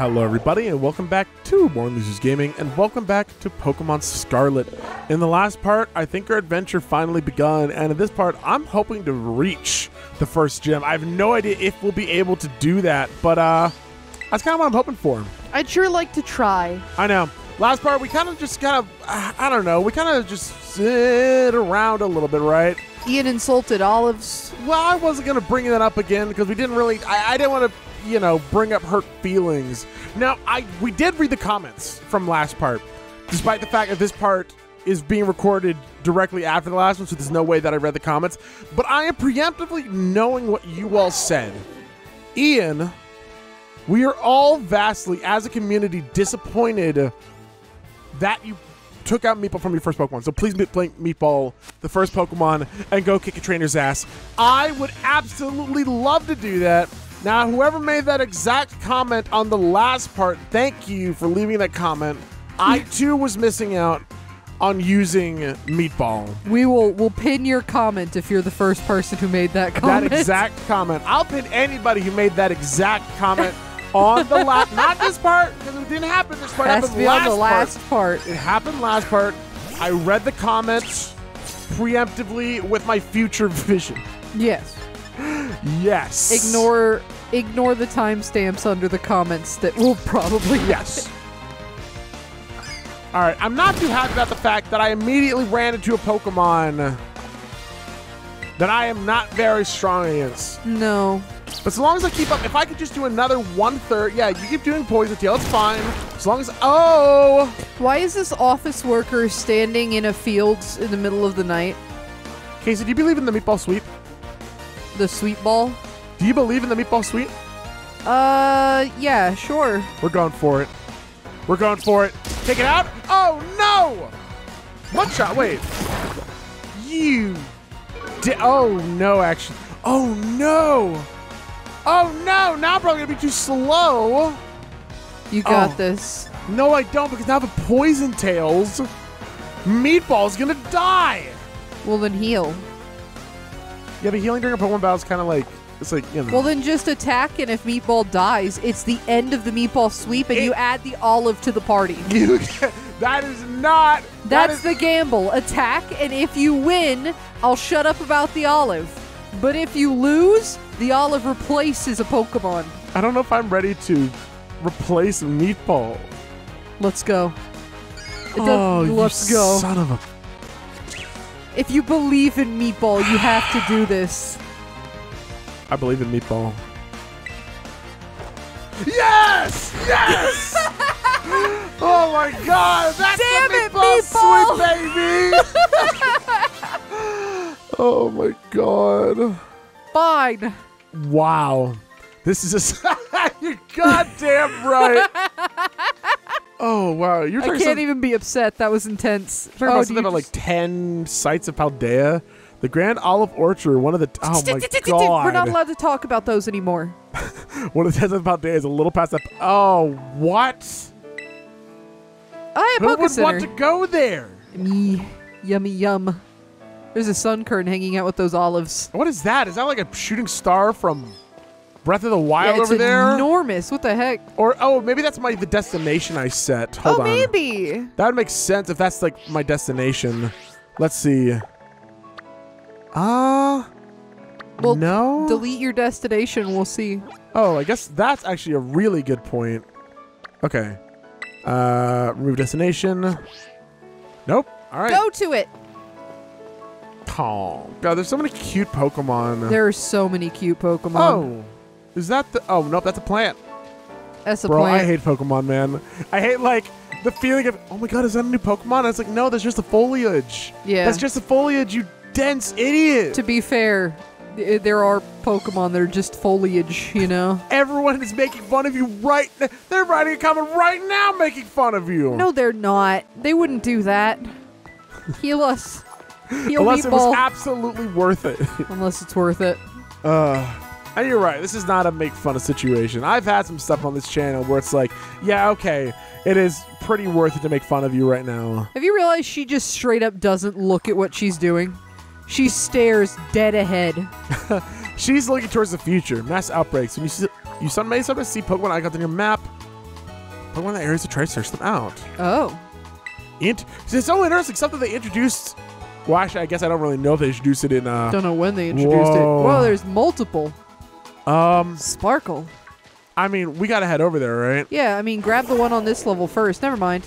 Hello, everybody, and welcome back to Born Losers Gaming, and welcome back to Pokemon Scarlet. In the last part, I think our adventure finally begun, and in this part, I'm hoping to reach the first gym. I have no idea if we'll be able to do that, but uh, that's kind of what I'm hoping for. I'd sure like to try. I know. Last part, we kind of just kind of, I don't know, we kind of just sit around a little bit, right? Ian insulted Olives. Well, I wasn't going to bring that up again because we didn't really, I, I didn't want to, you know, bring up hurt feelings. Now, I we did read the comments from last part, despite the fact that this part is being recorded directly after the last one, so there's no way that I read the comments. But I am preemptively knowing what you all said. Ian, we are all vastly, as a community, disappointed that you took out Meatball from your first Pokemon. So please play Meatball, the first Pokemon, and go kick a trainer's ass. I would absolutely love to do that. Now, whoever made that exact comment on the last part, thank you for leaving that comment. I too was missing out on using Meatball. We will we'll pin your comment if you're the first person who made that comment. That exact comment. I'll pin anybody who made that exact comment on the last, not this part, because it didn't happen this part. Has happened last on the last part. part. It happened last part. I read the comments preemptively with my future vision. Yes. Yes. Ignore ignore the timestamps under the comments that will probably Yes. All right. I'm not too happy about the fact that I immediately ran into a Pokemon that I am not very strong against. No. But as long as I keep up, if I could just do another one third, yeah, you keep doing poison tail, it's fine. As long as oh, Why is this office worker standing in a field in the middle of the night? Casey, do you believe in the meatball sweep? The sweet ball? Do you believe in the meatball sweep? Uh yeah, sure. We're going for it. We're going for it. Take it out. Oh no! One shot. Wait. You. Di- oh no! Actually. Oh no! Oh no! Now I'm probably gonna be too slow. You got Oh. this. No, I don't because now a poison tails. Meatball's gonna die. Well then heal. Yeah, but healing during a Pokemon battle is kind of like it's like you know. Well, then just attack, and if Meatball dies, it's the end of the Meatball sweep, and It- you add the olive to the party. you, that is not. that That's the gamble. Attack, and if you win, I'll shut up about the olive. But if you lose, the olive replaces a Pokemon. I don't know if I'm ready to replace Meatball. Let's go. Oh, you let's go. Son of a. If you believe in Meatball, you have to do this. I believe in Meatball. Yes! Yes! oh my God! That's Damn the it, meatball, Meatball! sweet baby! oh my God! Fine. Wow, this is a. you're goddamn right. oh wow, you're I can't even be upset. That was intense. talking Oh, about do something about like ten sites of Paldea. The Grand Olive Orchard, one of the oh my god, We're not allowed to talk about those anymore. one of the tens Paldea is a little past that. Oh, what? I have Who would Center. want to go there? Me, yummy yum. There's a Sunkern hanging out with those olives. What is that? Is that like a shooting star from Breath of the Wild it's over there? enormous. What the heck? or oh, maybe that's my the destination I set. Hold oh, on. maybe. That would make sense if that's like my destination. Let's see. Ah. Well, no. Delete your destination. We'll see. oh, I guess that's actually a really good point. Okay. Uh, remove destination. Nope. All right. Go to it. Oh, God, there's so many cute Pokemon. There are so many cute Pokemon. oh, is that the? Oh, nope, that's a plant. that's a plant. Bro, plant. I hate Pokemon, man. I hate like the feeling of, oh my God, is that a new Pokemon? It's like, no, that's just the foliage. yeah. That's just the foliage, you dense idiot. to be fair, there are Pokemon that are just foliage. You know. Everyone is making fun of you right now. They're writing a comment right now making fun of you. No, they're not. They wouldn't do that. Heal us. Heal Unless it was absolutely worth it. Unless it's worth it. uh, and you're right. This is not a make fun of situation. I've had some stuff on this channel where it's like, yeah, okay, it is pretty worth it to make fun of you right now. Have you realized she just straight up doesn't look at what she's doing? She stares dead ahead. She's looking towards the future. Mass outbreaks. When you see, you some may sometimes see Pokemon icons on your map. Pokemon the areas to try to search them out. Oh. Int- it's so interesting. Something they introduced. Well, actually, I guess I don't really know if they introduced it in. Uh, Don't know when they introduced Whoa. it. Well, there's multiple. um, Sparkle. I mean, we gotta head over there, right? Yeah, I mean, grab the one on this level first. Never mind.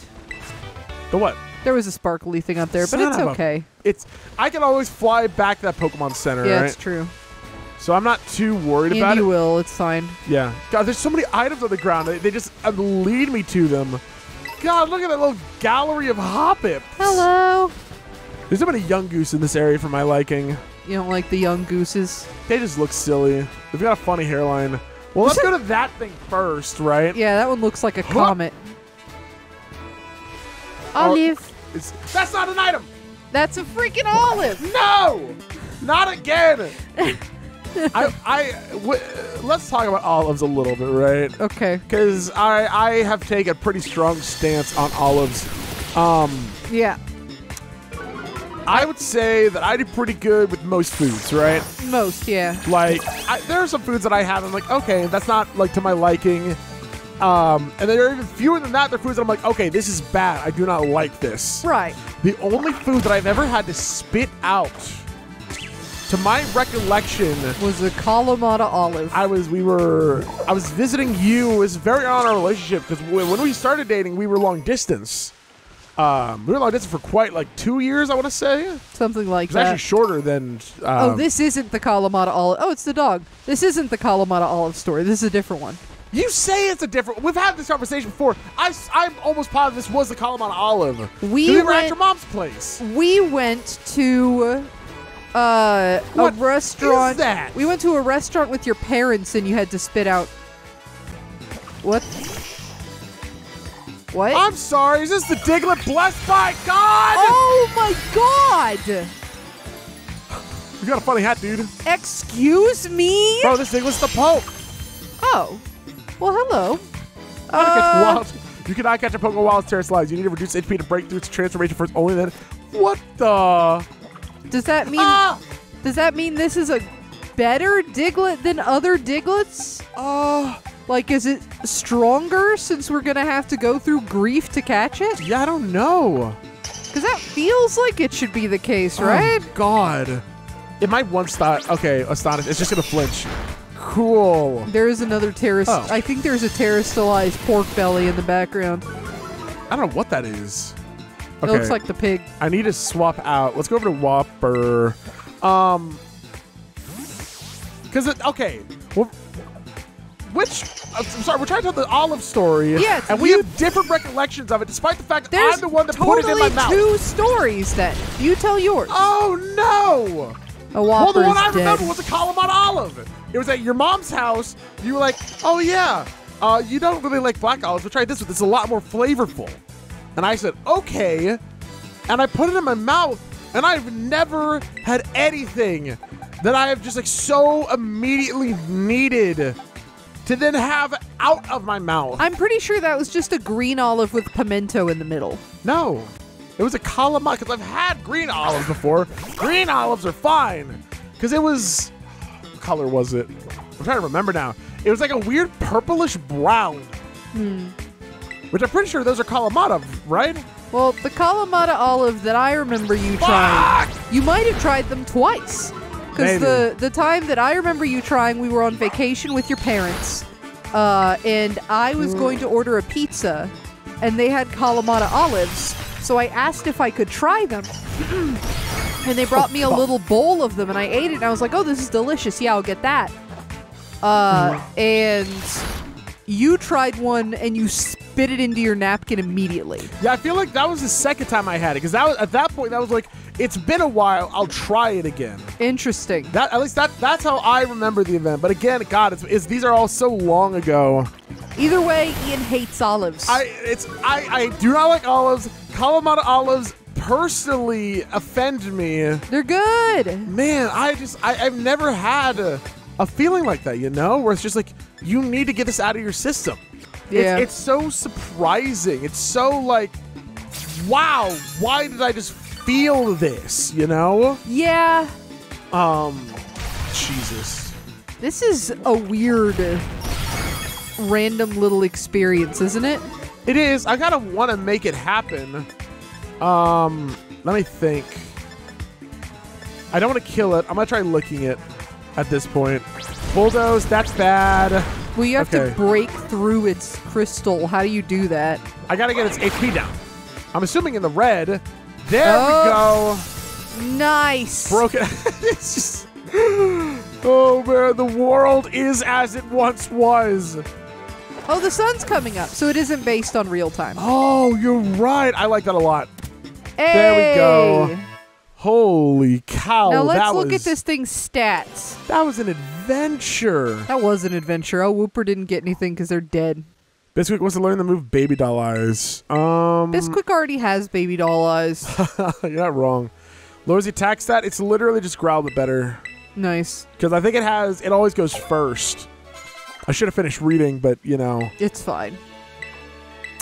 The what? There was a sparkly thing up there, but Son it's of a- okay. It's. I can always fly back to that Pokemon Center, Yeah, right? it's true. So I'm not too worried And about you it. will. It's fine. Yeah. God, there's so many items on the ground. They, they just uh, lead me to them. God, look at that little gallery of Hoppips. Hello. There's so many Yungoos in this area for my liking. You don't like the Yungooses? They just look silly. They've got a funny hairline. Well, let's go to that thing first, right? Yeah, that one looks like a comet. Oh. Olive. It's, that's not an item. That's a freaking olive. No, not again. I, I, w- let's talk about olives a little bit, right? Okay. Because I, I have taken a pretty strong stance on olives. Um, Yeah. I would say that I do pretty good with most foods, right? Most, yeah. Like, I, there are some foods that I have. I'm like, okay, that's not like to my liking. Um, and there are even fewer than that. There are foods that I'm like, okay, this is bad. I do not like this. Right. The only food that I've ever had to spit out, to my recollection, Was a Kalamata olive. I was we were I was visiting you. It was very on our relationship because when we started dating, we were long distance. Um, we were long distance for quite like two years, I want to say. It Something like was actually that. shorter than. Um, oh, this isn't the Kalamata olive. Oh, it's the dog. This isn't the Kalamata olive story. This is a different one. You say it's a different. We've had this conversation before. I am almost positive this was the Kalamata Olive. We we were at your mom's place. We went to uh, a restaurant. is that? We went to a restaurant with your parents, and you had to spit out. What? What? I'm sorry. Is this the Diglett blessed by God? oh my God! You got a funny hat, dude. Excuse me? Bro, this Diglett's the Pope. Oh. Well, hello. How to catch Uh. You cannot catch a Pokemon while it's Terastallized. You need to reduce HP to break through its transformation first. Only then. What the? Does that mean? Ah! Does that mean this is a better Diglett than other Digletts? Uh, Like, is it stronger since we're gonna have to go through grief to catch it? yeah, I don't know. Because that feels like it should be the case, right? Oh, God. It might one stop. Okay, astonished. It's just gonna flinch. Cool. There is another terrorist. Oh. I think there's a Terastallized pork belly in the background. I don't know what that is. It looks like the pig. I need to swap out. Let's go over to Wooper. Um, because it okay. Well, which I'm sorry, we're trying to tell the olive story. Yeah, and we have different recollections of it, despite the fact that I'm the one that totally put it in my mouth. two stories then. You tell yours. Oh no! A Well, the one I dead. remember was a Kalamata olive. It was at your mom's house. You were like, "Oh yeah, uh, you don't really like black olives, but try this one. It's a lot more flavorful." And I said, "Okay," and I put it in my mouth, and I've never had anything that I have just like so immediately needed to then have out of my mouth. I'm pretty sure that was just a green olive with pimento in the middle. No. It was a Kalamata because I've had green olives before. Green olives are fine. Because it was. What color was it? I'm trying to remember now. It was like a weird purplish brown. Which I'm pretty sure those are Kalamata, right? Well, the Kalamata olive that I remember you trying, you might have tried them twice. Because the, the time that I remember you trying, we were on vacation with your parents. Uh, and I was going to order a pizza, and they had Kalamata olives. So I asked if I could try them. and they brought me a little bowl of them, and I ate it, and I was like, oh, this is delicious. Yeah, I'll get that. Uh, and you tried one, and you spit it into your napkin immediately. Yeah, I feel like that was the second time I had it. Because that was at that point that was like, it's been a while. I'll try it again. Interesting. That at least that that's how I remember the event. But again, God, it's, it's these are all so long ago. Either way, Ian hates olives. I it's I I do not like olives. Kalamata olives personally offend me. They're good. Man, I just I, I've never had a, a feeling like that. You know, where it's just like you need to get this out of your system. Yeah. It's, it's so surprising. It's so like, wow. Why did I just feel this? You know. Yeah, Um, Jesus. this is a weird, random little experience, isn't it? It is. I kind of want to make it happen. Um, let me think. I don't want to kill it. I'm gonna try licking it at this point. Bulldoze, that's bad. Well, you have Okay. to break through its crystal. How do you do that? I gotta get its HP down. I'm assuming in the red. There Oh. we go. Nice. Broken. it's just. Oh man, the world is as it once was. Oh, the sun's coming up, so it isn't based on real time. Oh, you're right. I like that a lot. There we go. Holy cow! Now let's look was, at this thing's stats. That was an adventure. That was an adventure. Oh, Wooper didn't get anything because they're dead. Bisquick wants to learn the move Baby Doll Eyes. Um, Bisquick already has baby doll eyes. you're not wrong. Lowers the attack stat. It's literally just growl but better. nice. Because I think it has. It always goes first. I should have finished reading, but you know. It's fine.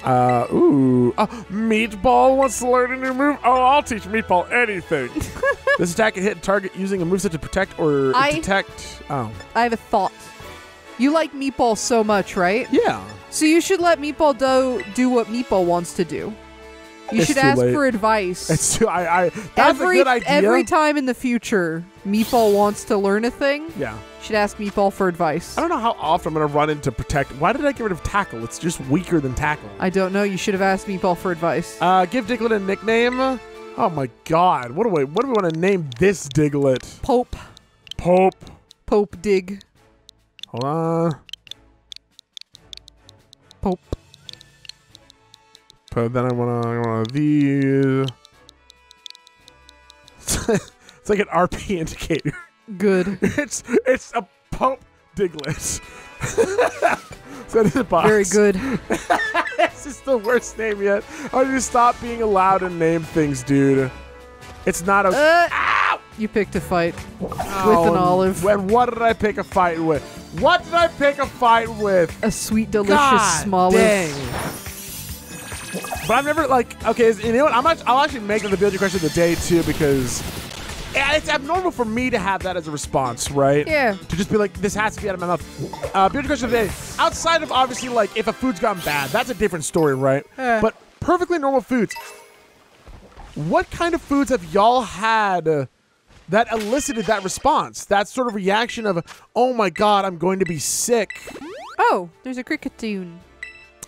Uh, ooh. Uh, Meatball wants to learn a new move. Oh, I'll teach Meatball anything. this attack can hit target using a moveset to protect or I- detect. Oh, I have a thought. You like Meatball so much, right? yeah. So you should let Meatball do do what Meatball wants to do. You It's should ask late. for advice. It's too. I. I that's every a good idea. every time in the future, Meatball wants to learn a thing. yeah. Should ask Meatball for advice. I don't know how often I'm gonna run into protect. Why did I get rid of tackle? It's just weaker than tackle. I don't know. You should have asked Meatball for advice. Uh, give Diglett a nickname. Oh my God! What do we? What do we want to name this Diglett? Pope. Pope. Pope Dig. Hold on. Pope. But then I want to. I want these. it's like an RP indicator. Good. It's it's a Pope Diglett. so it is a box. Very good. this is the worst name yet. I need to stop being allowed to name things, dude. It's not a. Uh, you picked a fight with an olive. When what did I pick a fight with? What did I pick a fight with? A sweet, delicious God small dang. But I've never like okay. is- You know what? I'm act- I'll actually make it the build your question of the day too because it's abnormal for me to have that as a response, right? Yeah. To just be like, this has to be out of my mouth. Uh, build your question of the day. Outside of obviously like if a food's gotten bad, that's a different story, right? Eh. But perfectly normal foods. What kind of foods have y'all had? That elicited that response, that sort of reaction of, oh my god, I'm going to be sick. Oh, there's a Kricketune.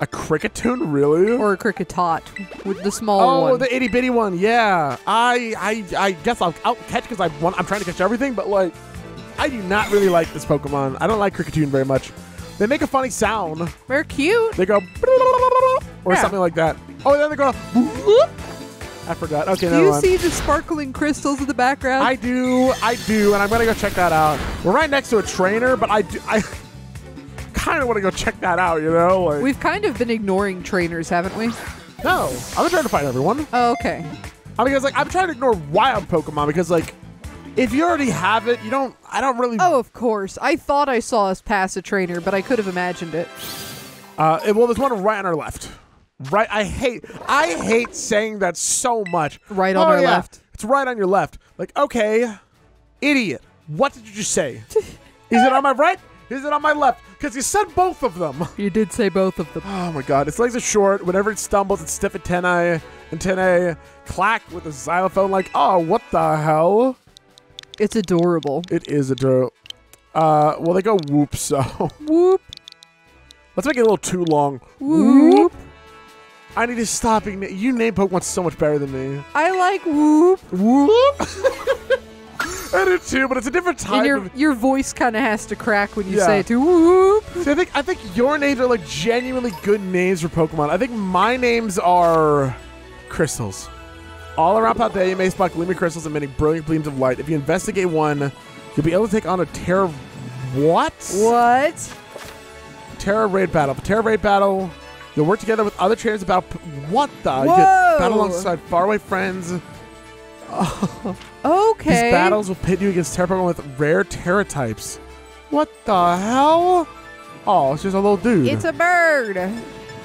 A Kricketune, really? Or a Kricketot with the small Oh, one. the itty bitty one. Yeah, I, I, I guess I'll, I'll catch because I want. I'm trying to catch everything, but like, I do not really like this Pokemon. I don't like Kricketune very much. They make a funny sound. They're cute. They go or Yeah. something like that. Oh, then they go. I forgot. Okay, Do you mind. see the sparkling crystals in the background? I do, I do, and I'm gonna go check that out. We're right next to a trainer, but I do, I kind of want to go check that out. You know, like We've kind of been ignoring trainers, haven't we? no, I'm trying to find everyone. Oh, okay. I because like I'm trying to ignore wild Pokemon because like if you already have it, you don't. I don't really. Oh, of course. I thought I saw us pass a trainer, but I could have imagined it. Uh, well, there's one right on our left. Right. I hate. I hate saying that so much. Right on Oh, our yeah, left. It's right on your left. Like, okay, idiot. What did you just say? Is it on my right? Is it on my left? Because you said both of them. You did say both of them. Oh my god, its legs are short. Whenever it stumbles, it's stiff antennae. Antennae clack with a xylophone. Like, oh, what the hell? It's adorable. It is adorable. Uh, well, they go whoop, so Whoop, let's make it a little too long. whoop. I need to stop. You name Pokemon so much better than me. I like whoop. Whoop. I do too, but it's a different type And your your voice kind of has to crack when you Yeah. say it too. Whoop. See, I think I think your names are like genuinely good names for Pokemon. I think my names are crystals. All around Paldea, you may spot gleaming crystals emitting brilliant beams of light. If you investigate one, you'll be able to take on a Tera. What? What? Tera raid battle. Tera raid battle, you'll work together with other trainers about what the? Battle alongside faraway friends. Okay. These battles will pit you against Pokemon with rare Tera types. What the hell? Oh, it's just a little dude. It's a bird. uh,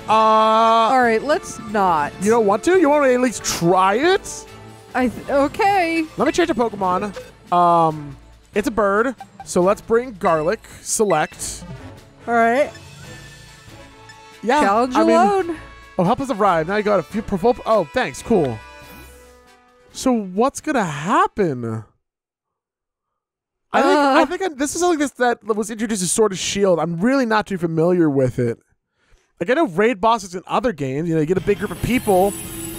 All right, let's not. you don't want to? You want to at least try it? I th- okay. Let me change a Pokemon. Um, it's a bird, so let's bring Garlic. Select. All right. Yeah, Challenge I mean, alone. Oh, help us arrive. Now you got a few provoke. Oh, thanks. Cool. So what's gonna happen? I think Uh. I think I, this is something this, that was introduced as Sword of Shield. I'm really not too familiar with it. Like I know raid bosses in other games. You know, you get a big group of people.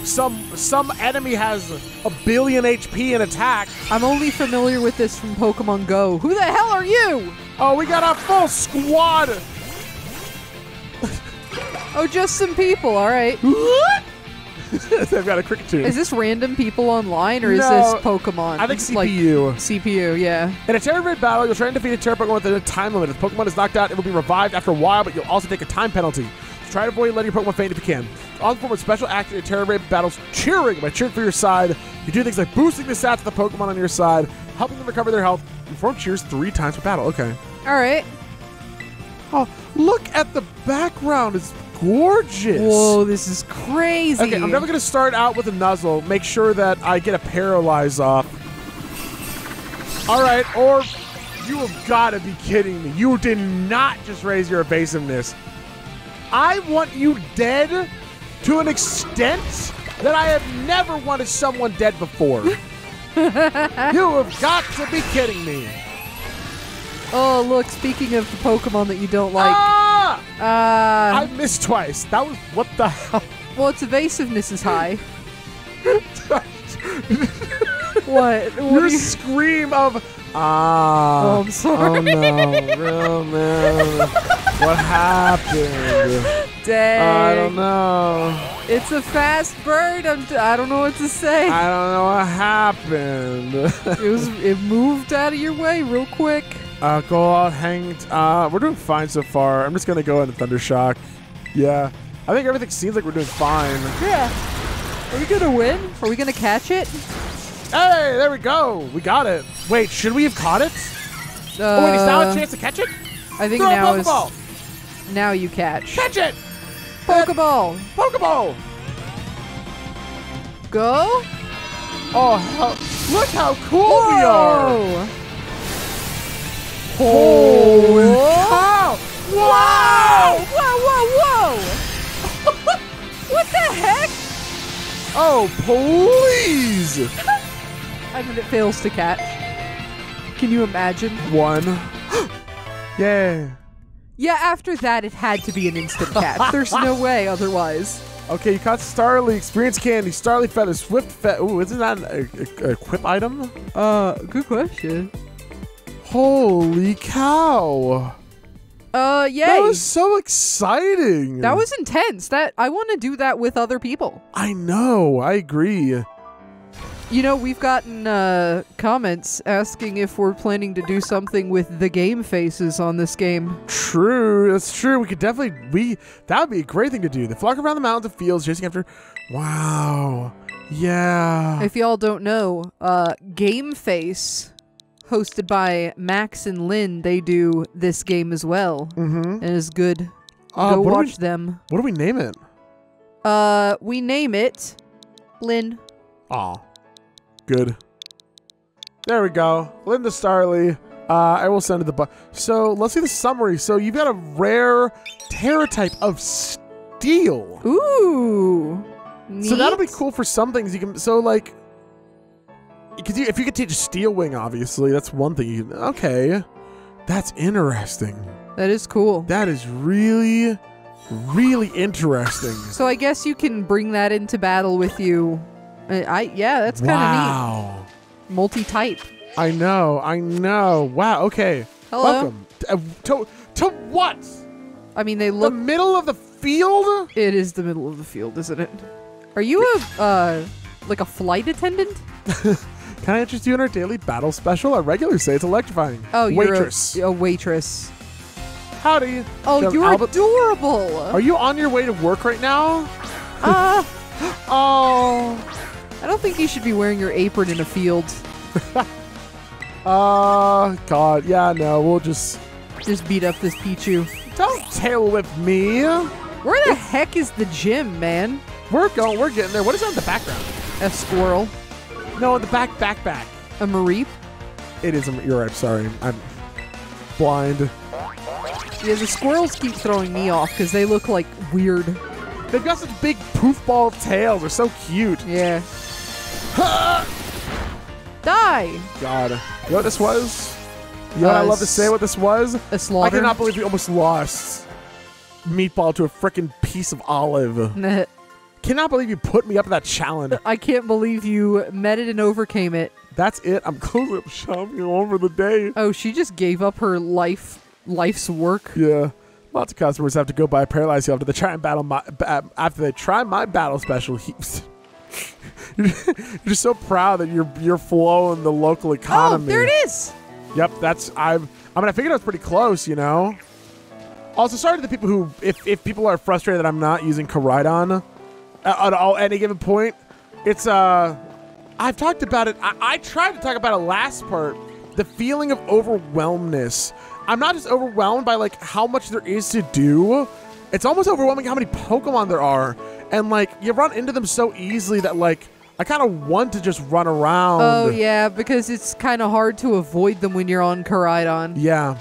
Some some enemy has a billion HP and attack. I'm only familiar with this from Pokemon Go. Who the hell are you? Oh, we got a full squad. Oh, just some people. All right. They've got a Kricketune. Is this random people online or is No, this Pokemon? I think Like, CPU. CPU, yeah. In a Tera Raid battle, you'll try and defeat a Tera Pokemon within a time limit. If the Pokemon is knocked out, it will be revived after a while, but you'll also take a time penalty. So try to avoid letting your Pokemon faint if you can. Also perform a special action in Tera Raid battles, cheering by cheering for your side. You do things like boosting the stats of the Pokemon on your side, helping them recover their health. You perform cheers three times per battle. Okay. All right. Oh, look at the background. It's gorgeous. Whoa, this is crazy. Okay, I'm never gonna start out with a nuzzle. Make sure that I get a paralyze off. All right, or you have got to be kidding me. You did not just raise your evasiveness. I want you dead to an extent that I have never wanted someone dead before. you have got to be kidding me. Oh, look, speaking of the Pokemon that you don't like. Ah! Ah! I Uh, missed twice. That was what the hell. well, its evasiveness is high. what? What Your you- scream of ah. Oh, I'm sorry. Oh no, real man. What happened? Dang. I don't know. It's a fast bird. I'm t- I don't know what to say. I don't know what happened. it was. It moved out of your way real quick. Uh, go out, hang. Uh, we're doing fine so far. I'm just gonna go into Thundershock. Yeah, I think everything seems like we're doing fine. Yeah. Are we gonna win? Are we gonna catch it? Hey, there we go. We got it. Wait, should we have caught it? Uh, oh wait, is now a chance to catch it? I think Throw now a is now you catch. Catch it. Pokeball. Pokeball. Go. Oh, hell. look how cool we are. Holy cow! Whoa! Whoa! Whoa! Whoa! what the heck? Oh, please! I mean, it fails to catch. Can you imagine? One. yeah. Yeah, after that, it had to be an instant catch. There's no way otherwise. Okay, you caught Starly, Experience Candy, Starly Feather, Swift Feather. Ooh, isn't that a, a, a equip item? Uh, good question. Holy cow! Uh, yay. That was so exciting! That was intense. That I want to do that with other people. I know, I agree. You know, we've gotten uh, comments asking if we're planning to do something with the game faces on this game. True, that's true. We could definitely we that would be a great thing to do. The flock around the mountains and fields, chasing after. Wow, yeah. If y'all don't know, uh, Game Face, hosted by Max and Lynn, they do this game as well, mm-hmm. and it's good. Uh, Go watch we, them. what do we name it? Uh, we name it Lynn. Aw, good. There we go. Linda Starly. Uh, I will send it the bu- So let's see the summary. So you've got a rare Tera type of steel. Ooh. So that'll be cool for some things. You can so like, because if you could teach Steel Wing, obviously that's one thing. You can, okay, that's interesting. That is cool. That is really, really interesting. So I guess you can bring that into battle with you. Uh, I yeah, that's kind of wow. neat. Multi-type. I know. I know. Wow. Okay. Hello. Welcome uh, to to what? I mean, they look The middle of the field? It is the middle of the field, isn't it? Are you a uh like a flight attendant? Can I interest you in our daily battle special? Our regulars say it's electrifying. Oh, you're waitress. a, a waitress. Howdy. Oh, you're Albert- adorable. Are you on your way to work right now? uh, Oh. I don't think you should be wearing your apron in a field. Uh, God. Yeah, no. We'll just Just beat up this Pichu. don't tail whip me. Where the heck is the gym, man? We're going. We're getting there. What is that in the background? A squirrel, No, the back, back, back. a mareep. It is. a- You're right. Sorry. I'm blind. Yeah, the squirrels keep throwing me off because they look like weird They've got such big poof ball tails. They're so cute. Yeah. Die! God. You know what this was? You know what I Uh, love to say what this was? A slaughter. I cannot believe we almost lost Meatball to a freaking piece of olive. Cannot believe you put me up to that challenge. I can't believe you met it and overcame it. That's it. I'm closing up shop over the day. Oh, she just gave up her life, life's work. Yeah. Lots of customers have to go buy paralyze you after they try and battle my after they try my battle special heaps. you're just so proud that you're you're flowing the local economy. Oh, there it is. Yep, that's I've. I mean, I figured I was pretty close, you know. Also, sorry to the people who, if if people are frustrated that I'm not using Koraidon at, all any given point, it's uh, I've talked about it. I, I tried to talk about it last part. The feeling of overwhelmness. I'm not just overwhelmed by like how much there is to do. It's almost overwhelming how many Pokemon there are, and like you run into them so easily that like I kind of want to just run around. Oh yeah, because it's kind of hard to avoid them when you're on Koraidon. Yeah.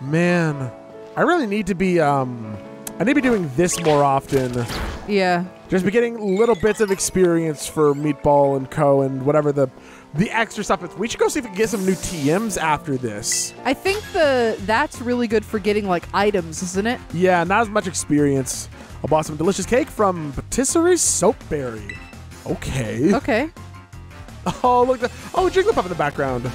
Man, I really need to be um I need to be doing this more often. Yeah. Just be getting little bits of experience for Meatball and Co and whatever the the extra stuff is. We should go see if we can get some new TMs after this. I think the that's really good for getting like items, isn't it? Yeah, not as much experience. I bought some delicious cake from Patisserie Soapberry. Okay. Okay. Oh, look at Oh, Jigglypuff in the background.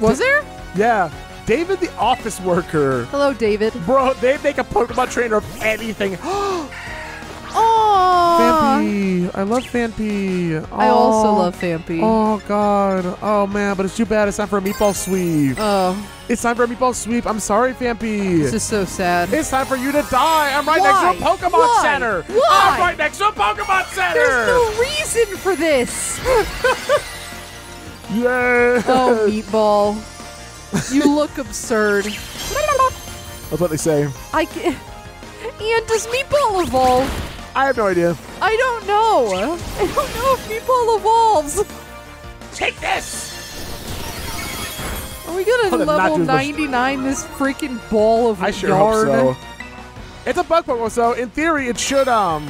Was there? Yeah. David the office worker. Hello, David. Bro, they make a Pokemon trainer of anything. Oh, Oh. Phanpy. I love Phanpy. I also love Phanpy. Oh god. Oh man, but it's too bad. It's time for a meatball sweep. Oh, It's time for a meatball sweep. I'm sorry, Phanpy. this is so sad. It's time for you to die. I'm right Why? next to a Pokemon Why? Center. Why? I'm right next to a Pokemon Center. There's no reason for this. yeah. Oh, meatball. You look absurd. That's what they say. I can't. And does meatball evolve? I have no idea. I don't know. I don't know if meatball evolves. Take this. Are we gonna they're level 99 this freaking ball of I sure yarn? hope so. It's a bug Pokemon, so in theory it should um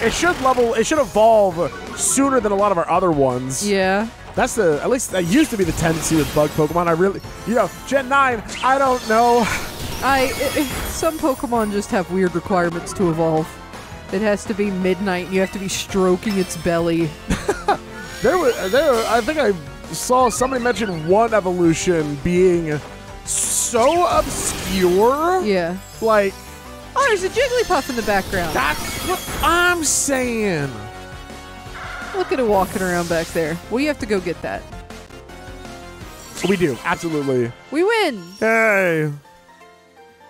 it should level it should evolve sooner than a lot of our other ones. Yeah. That's the at least that used to be the tendency with bug Pokemon. I really you know, Gen 9, I don't know. I i- i- some Pokemon just have weird requirements to evolve. It has to be midnight. and You have to be stroking its belly. There was there I think I saw somebody mention one evolution being so obscure. Yeah. Like Oh, there's a Jigglypuff in the background. that's what I'm saying. Look at it walking around back there. We have to go get that. We do, absolutely. We win. Hey.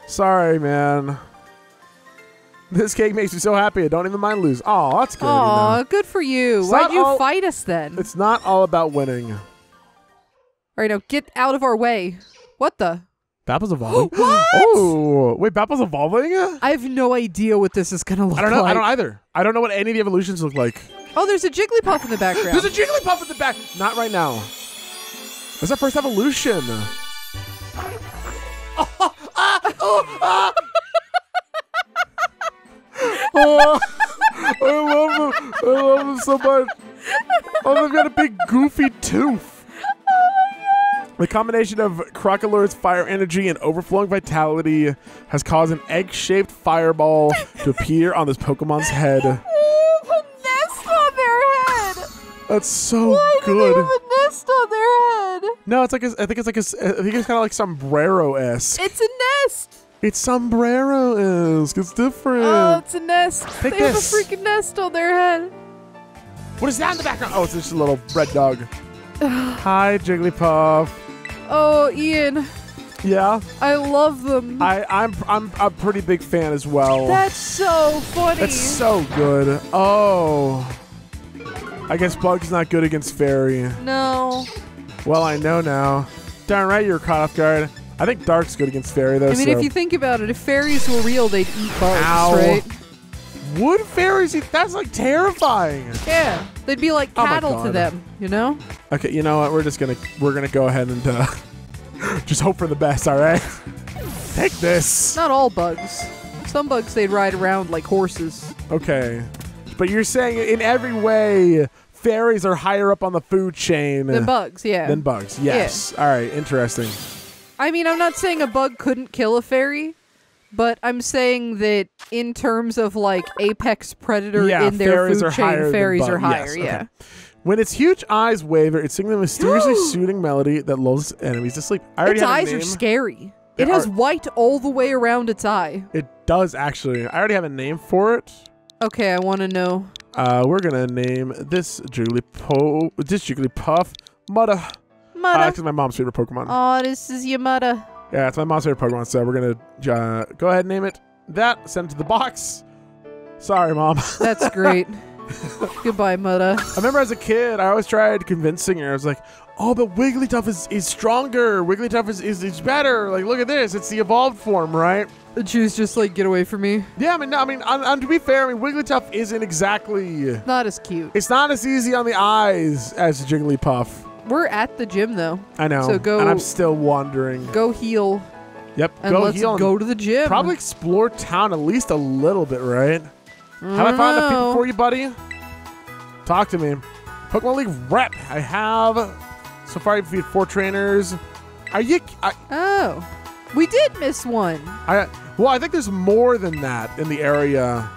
Sorry, man. This cake makes me so happy. I don't even mind lose. Oh, that's good. you know. good for you. It's Why'd you all- fight us then? It's not all about winning. All right, now get out of our way. What the? Bapple's evolving. What? Oh, wait, Bapple's evolving? I have no idea what this is gonna look like. I don't know. like. I don't either. I don't know what any of the evolutions look like. Oh, there's a Jigglypuff in the background. There's a Jigglypuff in the back. Not right now. That's our first evolution. oh, I love him. I love him so much. Oh, they've got a big goofy tooth. Oh the combination of Crocalor's fire energy and overflowing vitality has caused an egg-shaped fireball to appear on this Pokemon's head. That's so Why do good. they have a nest on their head? No, it's like a, I think it's like a, I think it's kind of like sombrero esque. It's a nest. It's sombrero esque. It's different. Oh, it's a nest. Take they this. have a freaking nest on their head. what is that in the background? Oh, it's just a little red dog. Hi, Jigglypuff. Oh, Ian, Yeah, I love them. I, I'm I'm a pretty big fan as well. That's so funny. That's so good. Oh, I guess Bug's not good against Fairy. no. Well, I know now. Darn right, you're caught off guard. I think Dark's good against Fairy though. I mean, so. if you think about it, if fairies were real, they'd eat bugs, Ow. right? would fairies eat? That's like terrifying. Yeah, they'd be like Oh cattle to them, you know? Okay, you know what? We're just gonna we're gonna go ahead and uh, just hope for the best. All right. Take this. Not all bugs. Some bugs they'd ride around like horses. Okay. But you're saying in every way, fairies are higher up on the food chain Than bugs, yeah. than bugs. Yes. All right. Interesting. I mean, I'm not saying a bug couldn't kill a fairy, but I'm saying that in terms of like apex predator Yeah, in their fairies food are chain, higher than fairies bug- are higher. yes, Yeah. okay. When its huge eyes waver, it's singing a mysteriously soothing melody that lulls its enemies to sleep. I already Its have a eyes are scary. They It has are- white all the way around its eye. It does actually. I already have a name for it. Okay, I want to know. Uh, we're gonna name this Jigglypuff. This Jigglypuff Mudda. Mudda. because my mom's favorite Pokemon. oh, this is your mudda. Yeah, it's my mom's favorite Pokemon, so we're gonna uh, go ahead and name it that. Send it to the box. Sorry, mom. That's great. Goodbye, mudda. I remember as a kid, I always tried convincing her. I was like, "Oh, but Wigglytuff is, is stronger. Wigglytuff is, is is better. Like, look at this. It's the evolved form, right?" She just like, get away from me. Yeah, I mean, no, I mean, on, on- to be fair, I mean, Wigglytuff isn't exactly. Not as cute. It's not as easy on the eyes as Jigglypuff. We're at the gym though. I know. So go- and I'm still wandering. Go heal Yep. and go let's heal. and go to the gym. Probably explore town at least a little bit, right? Have I found the people for you, buddy? Talk to me. Pokemon League rep. I have. So far, I've defeated four trainers. Are you? I, Oh, we did miss one. I. Well, I think there's more than that in the area.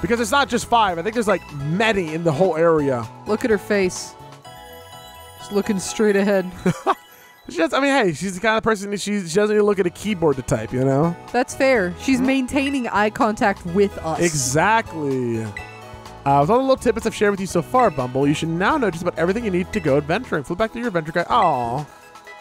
Because it's not just five. I think there's like many in the whole area. Look at her face. Just looking straight ahead. She does, I mean, hey, she's the kind of person that she, she doesn't even look at a keyboard to type, you know? That's fair. She's maintaining eye contact with us. Exactly. Uh, with all the little tidbits I've shared with you so far, Bumble, you should now know just about everything you need to go adventuring. Flip back to your adventure guide. Aw,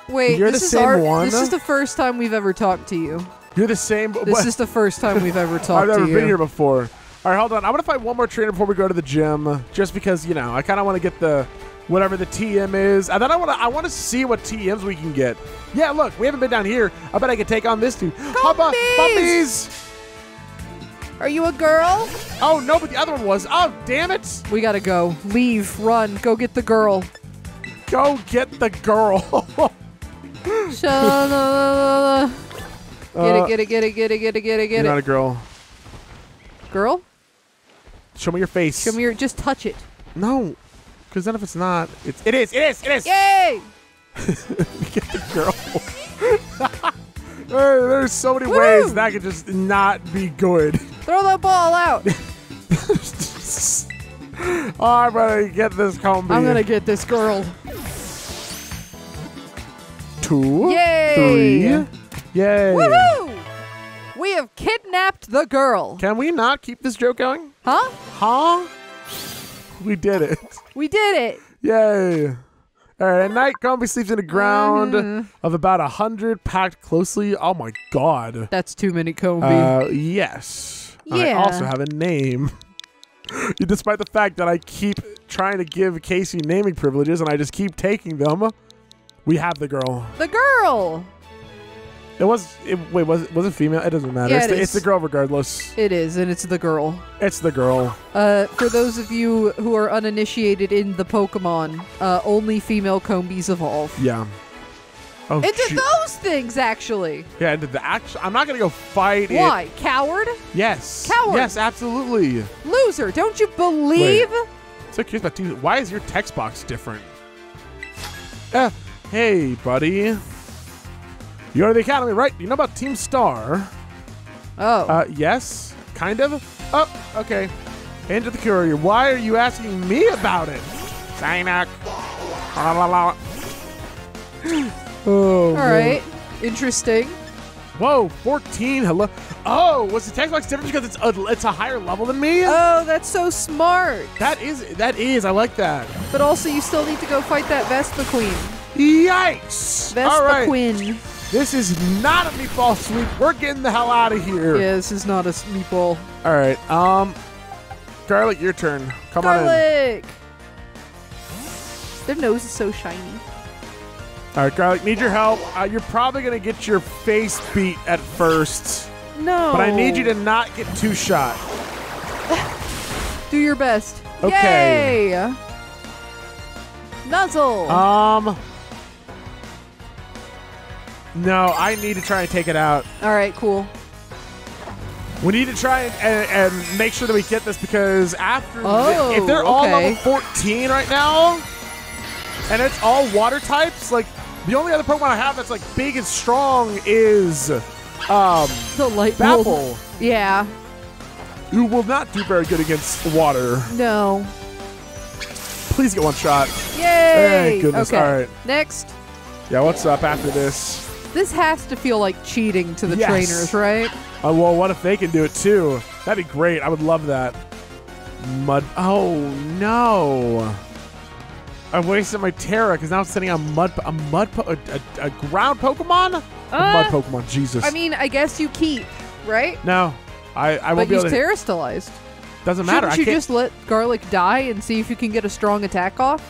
Wait, You're this the is same our. one? This is the first time we've ever talked to you. you're the same. This is the first time we've ever talked. To you. I've never been here before. All right, hold on. I'm gonna find one more trainer before we go to the gym, just because you know I kind of want to get the whatever the TM is, and then I want to I want to see what TMs we can get. Yeah, look, we haven't been down here. I bet I could take on this dude. Hubba! Bumpies! Are you a girl? Oh no, but the other one was. Oh damn it! We gotta go. Leave. Run. Go get the girl. Go get the girl. Get Uh, it, get it, get it, get it, get it, get it, You're get not a it. girl. Girl? Show me your face. Come here. Just touch it. No, because then if it's not, it's it is. It is. It is. Yay! Get the girl. Hey, there's so many ways that could just not be good. Throw that ball out. oh, I'm gonna get this Combee. I'm gonna get this girl. Two, Yay! three, yay. Woohoo! We have kidnapped the girl. Can we not keep this joke going? Huh? Huh? We did it. We did it. Yay. All right, at night, Combee sleeps in a ground Mhm. of about a hundred, packed closely. Oh my god. That's too many Combee. Uh, yes. I also have a name. Despite the fact that I keep trying to give Casey naming privileges and I just keep taking them, we have the girl. the girl. It was it, wait was it was it female? It doesn't matter. Yeah, it's, it the, it's the girl regardless. It is, and it's the girl. It's the girl. Uh, for those of you who are uninitiated in the Pokemon, uh, only female Combees evolve. Yeah. Oh, Into those things, actually. yeah. Into the action. I'm not gonna go fight it. Why? Coward? Yes. Coward. Yes, absolutely. Loser. Don't you believe? Wait. So curious about two. Why is your text box different? Uh, hey, buddy. You're the academy, right? You know about Team Star? Oh. Uh, yes, kind of. Oh, okay. Into the courier. Why are you asking me about it? Psynock. La, la, la. Oh. All right. Interesting. Whoa, 14. Hello. Oh, was the text box different because it's a, it's a higher level than me? Oh, that's so smart. that is that is. I like that. But also, you still need to go fight that Vespiquen. Yikes! Vespa All right. Queen. This is not a meatball sweep. We're getting the hell out of here. Yeah, this is not a meatball. All right. Um, Garlic, your turn. Come on in. Garlic. Their nose is so shiny. All right, Garlic, need your help. Uh, you're probably gonna get your face beat at first, No. but I need you to not get two shot. do your best. Okay. Yay! Nuzzle. Um. No, I need to try and take it out. All right, cool. We need to try and, and, and make sure that we get this because after Oh, if they're all level 14 right now, and it's all water types, like the only other Pokemon I have that's like big and strong is um The light. Baffle, Yeah. who will not do very good against water. No. Please get one shot. Yay! Thank goodness. Okay. All right. Next. Yeah, what's up after this? This has to feel like cheating to the Yes. trainers, right? Oh, well, what if they can do it too? That'd be great. I would love that. Mud. Oh no! I wasted my Tera because now I'm sending a mud, a mud, po- a, a, a ground Pokemon, a Uh, mud Pokemon. Jesus. I mean, I guess you keep, right? no, I, I won't be you able to. Terastallized. doesn't matter. Shouldn't you just let Garlic die and see if you can get a strong attack off?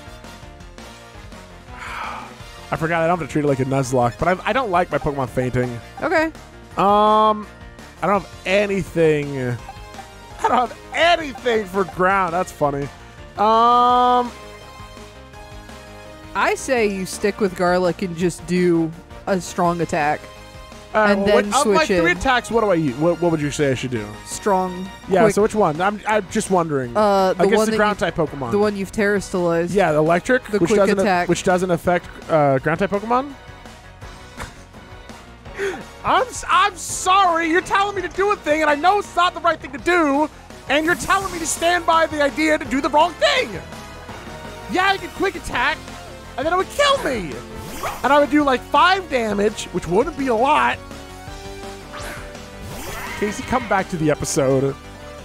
I forgot. I don't have to treat it like a Nuzlocke, but I, I don't like my Pokemon fainting. Okay. Um, I don't have anything. I don't have anything for ground. That's funny. Um, I say you stick with Garlic and just do a strong attack. Right, And well, then what, of my switch three in. attacks, what do I use? What, what would you say I should do? Strong. Yeah, quick, so which one? I'm, I'm just wondering. uh, the Against one the ground type Pokemon. the one you've Terastallized. Yeah, the electric, The which quick attack. which doesn't affect uh, ground type Pokemon. I'm I'm sorry. You're telling me to do a thing, and I know it's not the right thing to do, and you're telling me to stand by the idea to do the wrong thing. Yeah, I could quick attack, and then it would kill me, and I would do like five damage, which wouldn't be a lot. Casey, come back to the episode.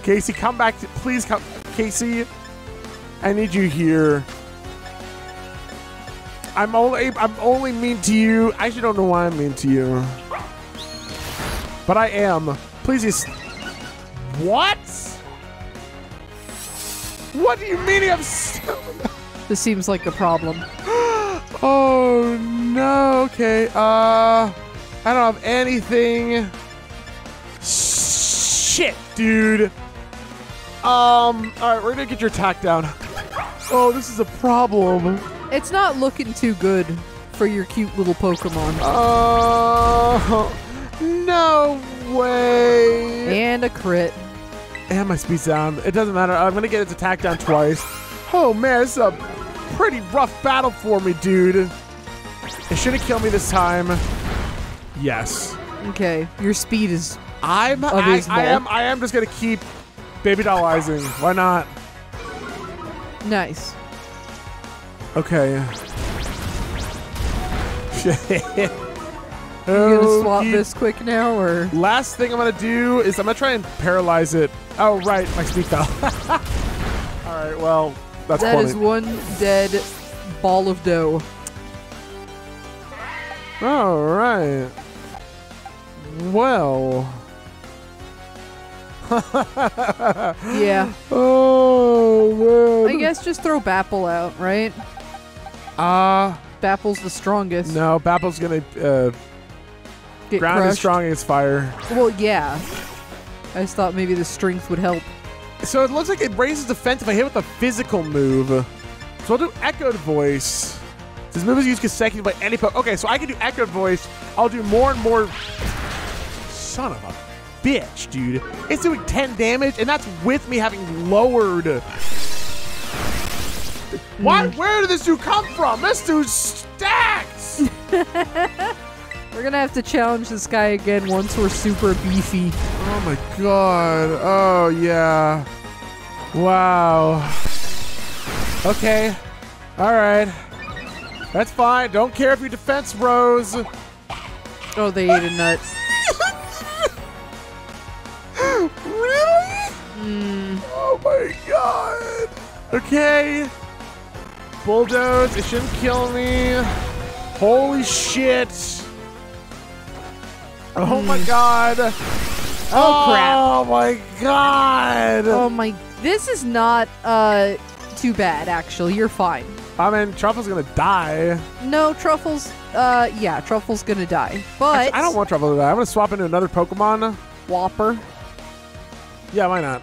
Casey, come back to please come. Casey, I need you here. I'm only I'm only mean to you. I actually don't know why I'm mean to you. But I am. Please just What? What do you mean I'm This seems like a problem. No, okay. Uh I don't have anything. Shit, dude. Um, alright, we're gonna get your attack down. Oh, this is a problem. It's not looking too good for your cute little Pokemon. Oh, no way. And a crit. And my speed's down. It doesn't matter. I'm gonna get its attack down twice. Oh man, it's a pretty rough battle for me, dude. It shouldn't kill me this time. Yes. Okay, your speed is I'm. I, I am. I am just gonna keep baby dollizing. Why not? nice. Okay. You gonna swap this quick now, or Last thing I'm gonna do is I'm gonna try and paralyze it. Oh right, my speed fell. All right, well that's that is one dead ball of dough. All right. Well. Yeah, Oh man. I guess just throw Bapple out, right? Uh Bapple's the strongest. no, Bapple's gonna uh, Get ground is strong against fire. Well, yeah. I just thought maybe the strength would help. So it looks like it raises defense if I hit with a physical move. So I'll do Echoed Voice. This move is used consecutively by any po- Okay, so I can do Echo Voice. I'll do more and more. Son of a bitch, dude. It's doing 10 damage, and that's with me having lowered. Why? Hmm. Where did this dude come from? This dude stacks! We're gonna have to challenge this guy again once we're super beefy. Oh my god. Oh yeah. Wow. Okay. Alright. That's fine. Don't care if your defense rose. Oh, they ate a nut. really? Oh my god. Okay. Bulldoze. It shouldn't kill me. Holy shit. Oh my god. Oh, crap. Oh my god. Oh my! This is not uh too bad actually. You're fine. I mean, Truffle's gonna die. No truffles. Uh, yeah, truffle's gonna die. But Actually, I don't want Truffle to die. I'm gonna swap into another Pokemon. Wooper. Yeah, why not?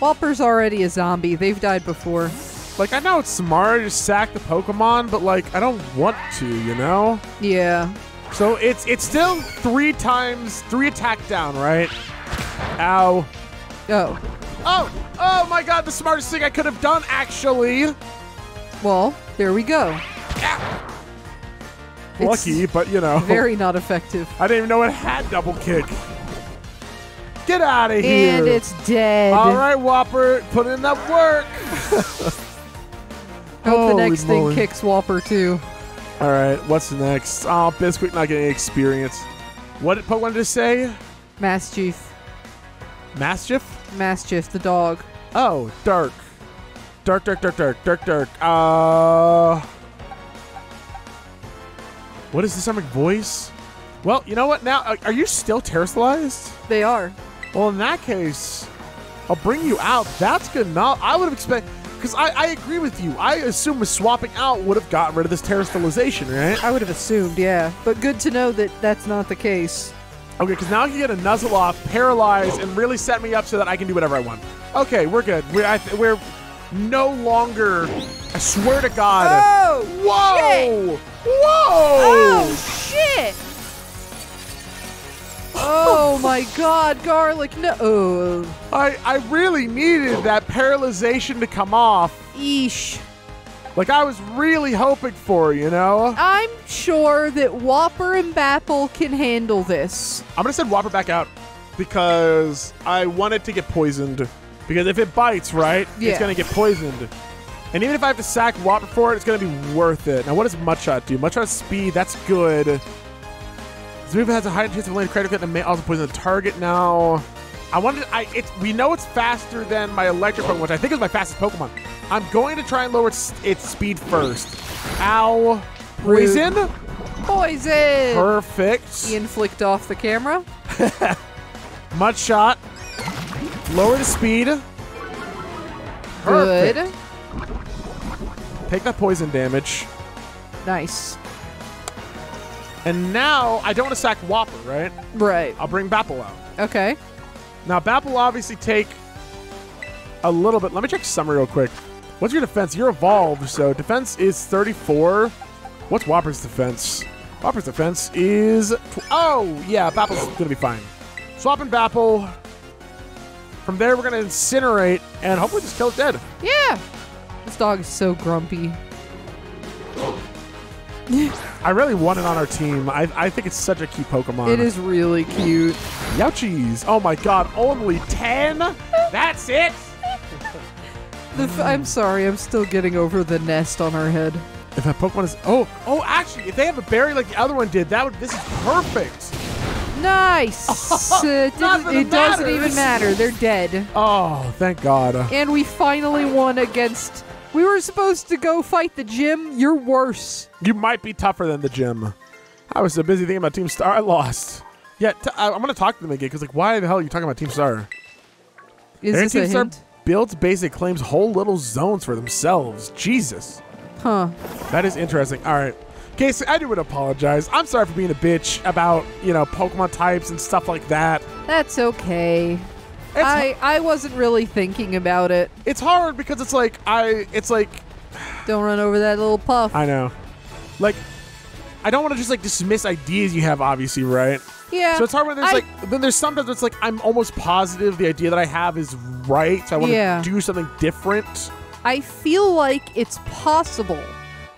Wooper's already a zombie. They've died before. Like, I know it's smart to sack the Pokemon, but like, I don't want to, you know. Yeah. So it's it's still three times three attack down, right? Ow. Oh, Oh, oh my god, the smartest thing I could have done, actually. well, there we go. Ah, It's Lucky, but you know. Very not effective. I didn't even know it had double kick. Get out of here. And it's dead. All right, Wooper, put in that work. Hope the next moly. thing kicks Wooper too. All right, what's next? Oh, Biscuit not getting experience. What did Pokemon just say? Maschiff. Maschiff? Maschiff, the dog. Oh, dark. Dark, dark, dark, dark, dark, dark. Uh. What is the stomach voice? Well, you know what? Now, are- you still terastallized? They are. Well, in that case, I'll bring you out. That's good enough. I would have expected, because I, I agree with you. I assume swapping out would have gotten rid of this terastallization, right? I would have assumed, yeah. But good to know that that's not the case. Okay, because now I can get a nuzzle off, paralyze, and really set me up so that I can do whatever I want. Okay, we're good. We're, I, th- we're no longer, I swear to God. Oh! Whoa! Whoa! Oh, shit! Oh my god, garlic, no. Oh, I, I really needed that paralyzation to come off. eesh. Like I was really hoping for, you know? I'm sure that Wooper and Bapple can handle this. I'm gonna send Wooper back out because I wanted to get poisoned. Because if it bites, right, Yeah. it's gonna get poisoned. And even if I have to sack Wooper for it, it's gonna be worth it. Now, what does Mudshot do? Mudshot speed, that's good. This move has a high chance of landing critical hit and may also poison the target. Now, I wanted. I it's we know it's faster than my electric Pokemon, which I think is my fastest Pokemon. I'm going to try and lower its, its speed first. Ow! Poison. Poison! Perfect. Ian flicked off the camera. Mud shot. Lower the speed. Good. Take that poison damage. Nice. And now I don't want to sack Wooper, right? Right. I'll bring Bapple out. Okay. Now Bapple obviously take a little bit. Let me check summary real quick. What's your defense? You're evolved, so defense is 34. What's Wooper's defense? Wooper's defense is. Oh, yeah, Bapple's gonna be fine. Swapping Bapple. From there, we're gonna incinerate and hopefully just kill it dead. Yeah. This dog is so grumpy. I really want it on our team. I, I think it's such a cute Pokemon. It is really cute. Youchies. Oh my god, only 10? That's it? I'm sorry, I'm still getting over the nest on our head. If that Pokemon is. Oh, oh, actually, if they have a berry like the other one did, that would. This is perfect. Nice. it Not doesn't, it it doesn't even matter. They're dead. Oh, thank God. And we finally won against. We were supposed to go fight the gym. You're worse. You might be tougher than the gym. I was so busy thinking about Team Star, I lost. Yeah, t- I, I'm gonna talk to them again because, like, why the hell are you talking about Team Star? Is Their this Team a Star hint? builds basic claims whole little zones for themselves. Jesus, Huh. that is interesting. All right, Casey, I do want to apologize. I'm sorry for being a bitch about you know Pokemon types and stuff like that. That's okay. It's, I I wasn't really thinking about it. it's hard because it's like I it's like Don't run over that little puff. I know. Like, I don't want to just like dismiss ideas you have, obviously, right? yeah. So it's hard when there's I- like then there's sometimes it's like I'm almost positive the idea that I have is right. So I want to Yeah. do something different. I feel like it's possible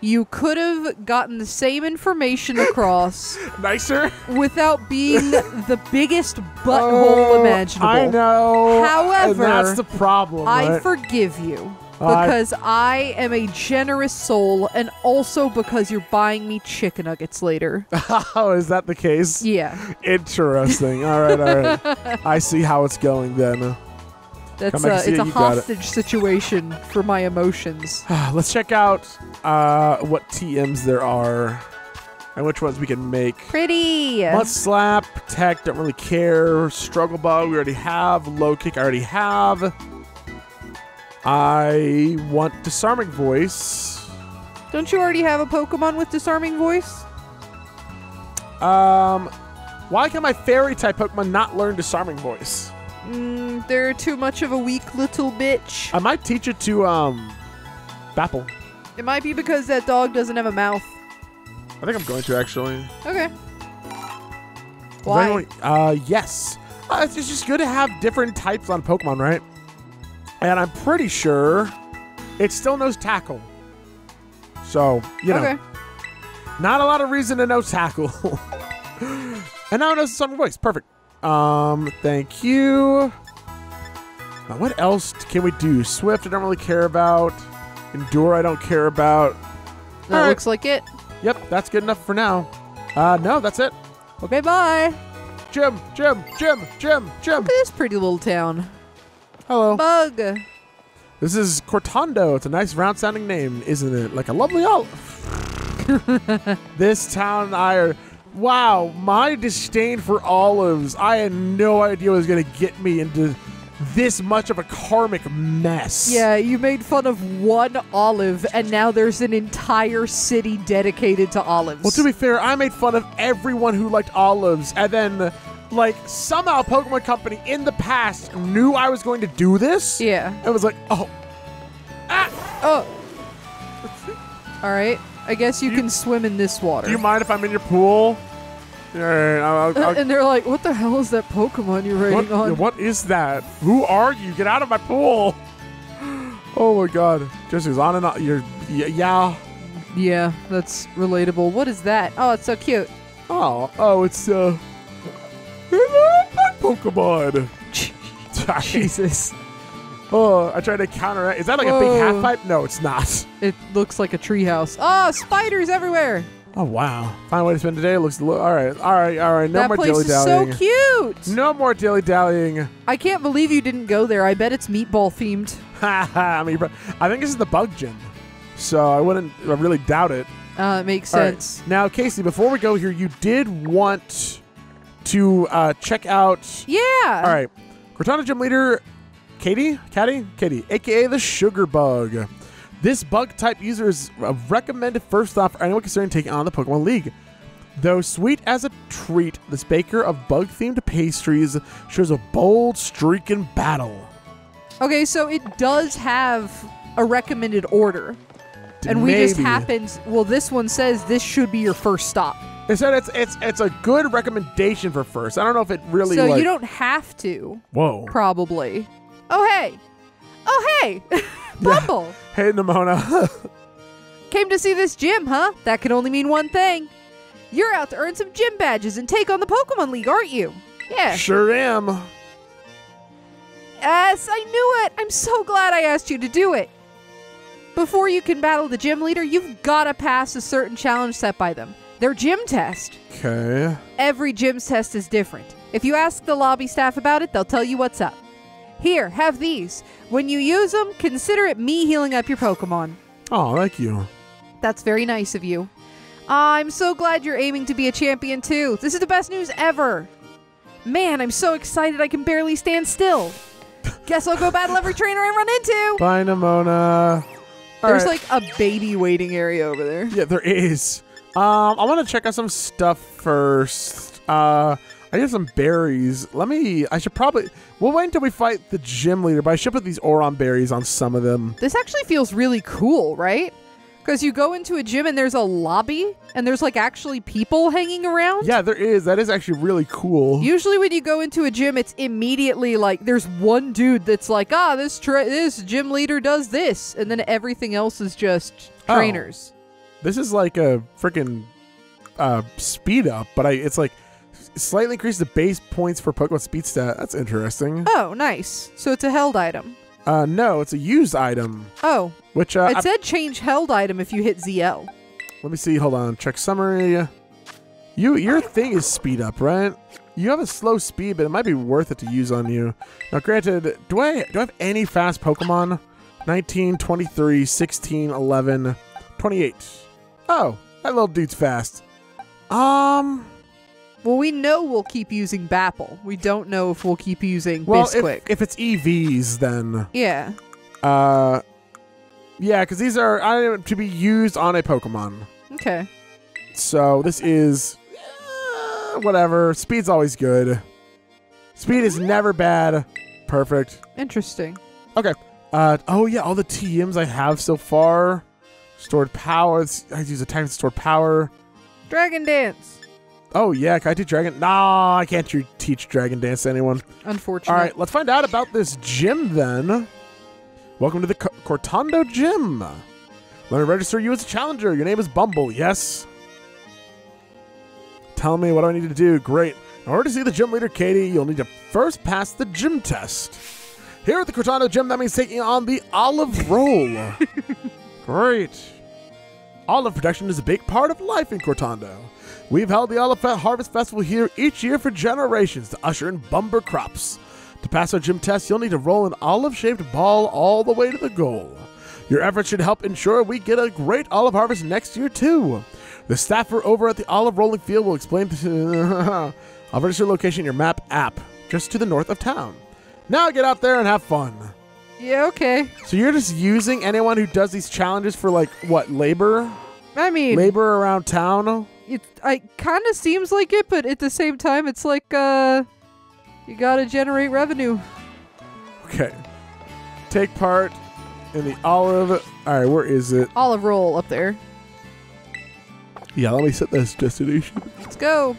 you could have gotten the same information across Nicer. without being the biggest butthole Oh, imaginable. I know. However, that's the problem. I right? forgive you because I am a generous soul and also because you're buying me chicken nuggets later. oh, is that the case? yeah. Interesting. all right, all right. I see how it's going then. That's uh, it's it, a got it. hostage situation for my emotions. Let's check out uh, what TMs there are and which ones we can make. Pretty. Mud slap, tech, don't really care. Struggle bug, we already have. Low kick, I already have. I want disarming voice. Don't you already have a Pokemon with disarming voice? Um, why can my fairy type Pokemon not learn disarming voice? Mm, they're too much of a weak little bitch. I might teach it to um, Bapple. It might be because that dog doesn't have a mouth. I think I'm going to actually. Okay. Why? anyone- Uh, yes. Uh, it's it's just good to have different types on Pokemon, right? And I'm pretty sure it still knows Tackle. So, you know, Okay. not a lot of reason to know Tackle. and now it knows the Summer Voice. Perfect. Um, thank you. Now, what else can we do? Swift, I don't really care about. Endure, I don't care about. That Alright. looks like it. Yep, that's good enough for now. Uh, no, that's it. Okay, bye. gym, gym, gym, gym, gym. Look at this pretty little town. Hello. Bug. This is Cortondo. It's a nice round sounding name, isn't it? Like a lovely olive. this town and I are. Wow, my disdain for olives. I had no idea was going to get me into this much of a karmic mess. Yeah, you made fun of one olive, and now there's an entire city dedicated to olives. Well, to be fair, I made fun of everyone who liked olives, and then, like, somehow Pokemon Company in the past knew I was going to do this. yeah. It was like, oh, Ah! Oh. All right. I guess you, You- can swim in this water. do you mind if I'm in your pool? All right, I'll, I'll, and they're like, "What the hell is that Pokemon you're What, riding on?" what is that? Who are you? Get out of my pool! Oh my god. Just goes on and on. You're, yeah. Yeah, that's relatable. What is that? Oh, it's so cute. Oh, oh, it's, uh. Pokemon. Jesus. Oh, I tried to counter it. Is that like a big Whoa. half pipe? No, it's not. It looks like a treehouse. Oh, spiders everywhere. Oh, wow. Fine way to spend the day. Looks, lo- alright, alright, alright. No that more place dilly is so cute. No more dilly dallying. I can't believe you didn't go there. I bet it's meatball themed. Ha! I mean, I think this is the bug gym. So I wouldn't I really doubt it. Uh, it makes All right. sense. Now, Casey, before we go here, you did want to uh, check out. Yeah. All right, Cortondo Gym Leader, Katy, Caddy, Katy, aka the Sugar Bug. This bug type user is recommended first off for anyone considering taking on the Pokemon League. Though sweet as a treat, this baker of bug themed pastries shows a bold streak in battle. Okay, so it does have a recommended order. And we just Maybe. happened. Well, this one says this should be your first stop. It said it's it's it's a good recommendation for first. I don't know if it really so like. you don't have to, Whoa. probably. Oh, hey. Oh, hey. Bumble. Hey, Nemona. Came to see this gym, huh? That can only mean one thing. You're out to earn some gym badges and take on the Pokemon League, aren't you? Yeah. sure am. Yes, I knew it. I'm so glad I asked you to do it. Before you can battle the gym leader, you've got to pass a certain challenge set by them. Their gym test. Okay. Every gym's test is different. If you ask the lobby staff about it, they'll tell you what's up. Here, have these. When you use them, consider it me healing up your Pokemon. Oh, thank you. That's very nice of you. I'm so glad you're aiming to be a champion too. This is the best news ever. Man, I'm so excited I can barely stand still. Guess I'll go battle every trainer I run into. Bye, Nemona. All There's right. like a baby waiting area over there. Yeah, there is. Um, I want to check out some stuff first. Uh, I have some berries. Let me. I should probably. We'll wait until we fight the gym leader, but I should put these Oran berries on some of them. This actually feels really cool, right? Because you go into a gym and there's a lobby and there's like actually people hanging around. Yeah, there is. That is actually really cool. Usually, when you go into a gym, it's immediately like there's one dude that's like, ah, this this gym leader does this, and then everything else is just Oh. trainers. This is like a freaking uh, speed up, but I it's like slightly increase the base points for Pokemon speed stat. That's interesting. Oh, nice. So it's a held item. Uh, no, it's a used item, Oh, which uh, it I- said change held item if you hit ZL. let me see. Hold on, check summary. You your thing is speed up, right? You have a slow speed, but it might be worth it to use on you. Now, granted, do I do I have any fast Pokemon? 19, 23, 16, 11, 28. Oh, that little dude's fast. Um, Well, we know we'll keep using Bapple. We don't know if we'll keep using well, Bisquick. if, if it's EVs, then yeah. uh, yeah, because these are I, to be used on a Pokemon. Okay. So this is uh, whatever. Speed's always good. Speed is never bad. Perfect. Interesting. Okay. Uh oh yeah, all the TMs I have so far. Stored power. I use a type to store power. Dragon Dance. Oh yeah, can I teach dragon? Nah, I can't teach dragon dance to anyone. Unfortunately. All right, let's find out about this gym then. Welcome to the C- Cortondo Gym. Let me register you as a challenger. Your name is Bumble, yes? Tell me what do I need to do? Great. In order to see the gym leader, Katy, you'll need to first pass the gym test. Here at the Cortondo Gym, that means taking on the olive roll. Great. Olive production is a big part of life in Cortondo. We've held the Olive Harvest Festival here each year for generations to usher in bumper crops. To pass our gym test, you'll need to roll an olive shaped ball all the way to the goal. Your efforts should help ensure we get a great olive harvest next year, too. The staffer over at the olive rolling field will explain to. I'll register location in your map app, just to the north of town. Now get out there and have fun. Yeah, okay. So you're just using anyone who does these challenges for like what labor, I mean, labor around town. it I kind of seems like it, but at the same time, it's like uh, you gotta generate revenue. Okay, take part in the olive. All right, where is it? Olive roll up there. Yeah, let me set this destination. Let's go.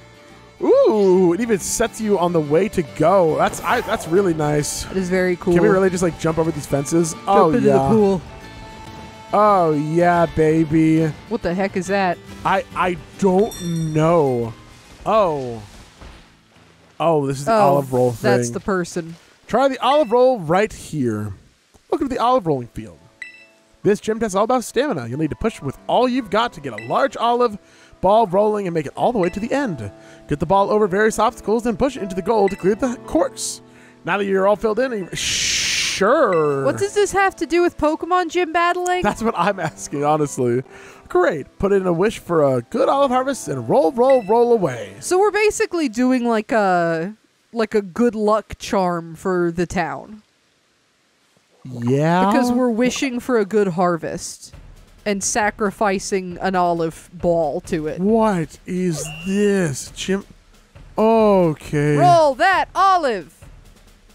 Ooh, it even sets you on the way to go. That's I. That's really nice. It is very cool. Can we really just like jump over these fences? Jump oh into yeah. the pool? Oh yeah, baby. What the heck is that? I I don't know. Oh. Oh, this is the oh, olive roll thing. that's the person. Try the olive roll right here. Welcome to the olive rolling field. This gym test is all about stamina. You'll need to push with all you've got to get a large olive ball rolling and make it all the way to the end. Get the ball over various obstacles, then push it into the goal to clear the course. Now that you're all filled in, sure. What does this have to do with Pokemon gym battling? That's what I'm asking, honestly. Great. Put in a wish for a good olive harvest and roll, roll, roll away. so we're basically doing like a like a good luck charm for the town Yeah. because we're wishing for a good harvest and sacrificing an olive ball to it. What is this? Chim. Okay. Roll that olive.